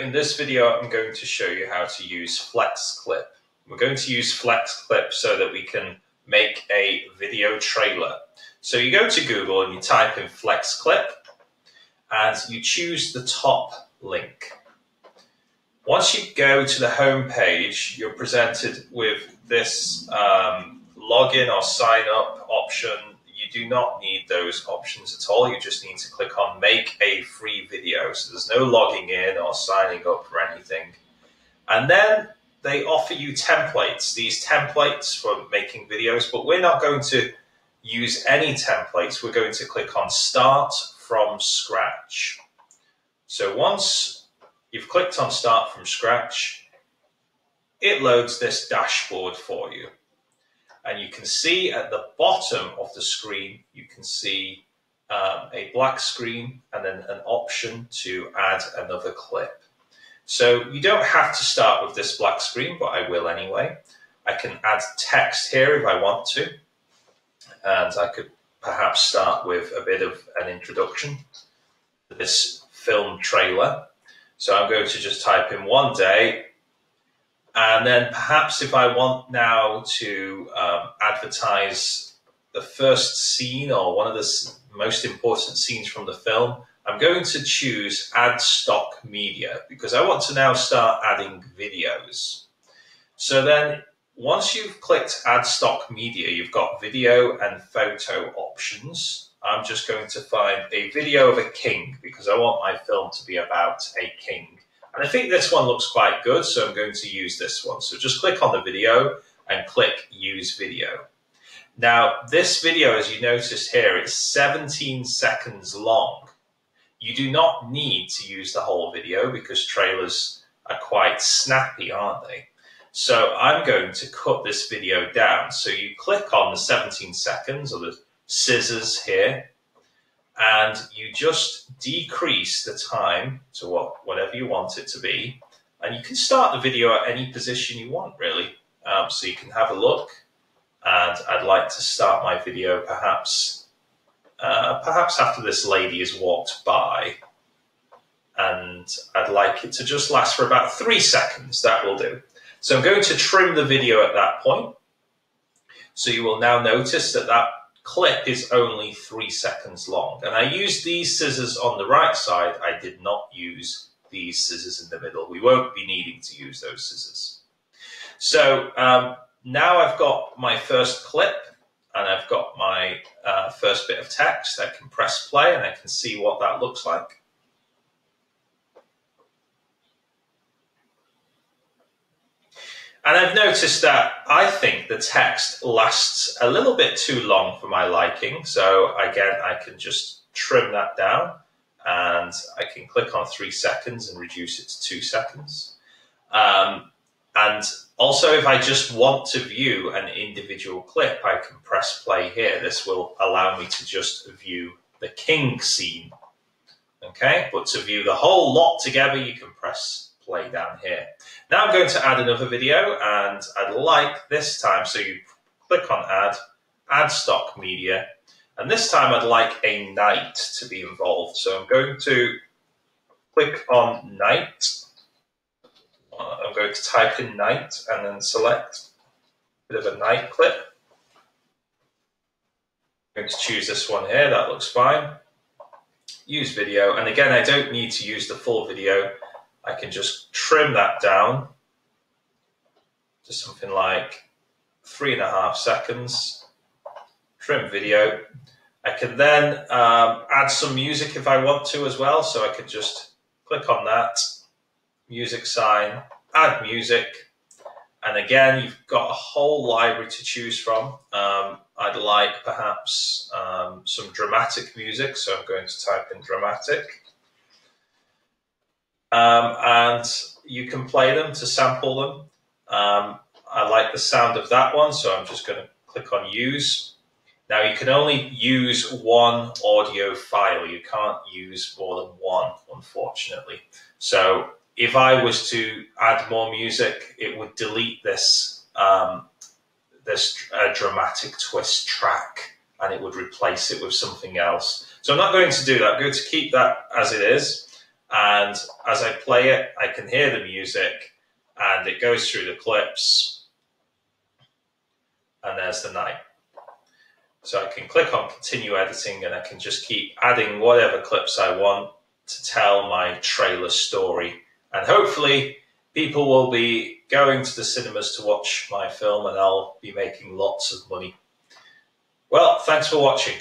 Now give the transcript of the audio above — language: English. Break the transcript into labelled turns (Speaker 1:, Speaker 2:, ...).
Speaker 1: in this video, I'm going to show you how to use FlexClip. We're going to use FlexClip so that we can make a video trailer. So you go to Google and you type in FlexClip and you choose the top link. Once you go to the home page, you're presented with this um, login or sign up option do not need those options at all. You just need to click on make a free video. So there's no logging in or signing up for anything. And then they offer you templates, these templates for making videos, but we're not going to use any templates. We're going to click on start from scratch. So once you've clicked on start from scratch, it loads this dashboard for you. And you can see at the bottom of the screen, you can see um, a black screen and then an option to add another clip. So you don't have to start with this black screen, but I will anyway. I can add text here if I want to. And I could perhaps start with a bit of an introduction to this film trailer. So I'm going to just type in one day and then perhaps if I want now to um, advertise the first scene or one of the most important scenes from the film, I'm going to choose add stock media because I want to now start adding videos. So then once you've clicked add stock media, you've got video and photo options. I'm just going to find a video of a king because I want my film to be about a king. And I think this one looks quite good, so I'm going to use this one. So just click on the video and click Use Video. Now, this video, as you notice here, it's 17 seconds long. You do not need to use the whole video because trailers are quite snappy, aren't they? So I'm going to cut this video down. So you click on the 17 seconds or the scissors here, and you just decrease the time to what whatever you want it to be. And you can start the video at any position you want really. Um, so you can have a look and I'd like to start my video perhaps uh, perhaps after this lady has walked by. And I'd like it to just last for about three seconds. That will do. So I'm going to trim the video at that point. So you will now notice that that clip is only three seconds long. And I used these scissors on the right side. I did not use these scissors in the middle. We won't be needing to use those scissors. So um, now I've got my first clip and I've got my uh, first bit of text. I can press play and I can see what that looks like. And I've noticed that I think the text lasts a little bit too long for my liking. So again, I can just trim that down and I can click on three seconds and reduce it to two seconds. Um, and also, if I just want to view an individual clip, I can press play here. This will allow me to just view the king scene. Okay, but to view the whole lot together, you can press play down here. Now I'm going to add another video and I'd like this time, so you click on add, add stock media, and this time I'd like a night to be involved. So I'm going to click on night. Uh, I'm going to type in night and then select a bit of a night clip. I'm going to choose this one here, that looks fine. Use video, and again, I don't need to use the full video. I can just trim that down to something like three and a half seconds, trim video. I can then um, add some music if I want to as well. So I could just click on that, music sign, add music. And again, you've got a whole library to choose from. Um, I'd like perhaps um, some dramatic music. So I'm going to type in dramatic. Um, and you can play them to sample them. Um, I like the sound of that one, so I'm just going to click on use. Now you can only use one audio file. You can't use more than one, unfortunately. So if I was to add more music, it would delete this um, this uh, dramatic twist track and it would replace it with something else. So I'm not going to do that. I'm going to keep that as it is And as I play it, I can hear the music and it goes through the clips. And there's the night. So I can click on continue editing and I can just keep adding whatever clips I want to tell my trailer story. And hopefully people will be going to the cinemas to watch my film and I'll be making lots of money. Well, thanks for watching.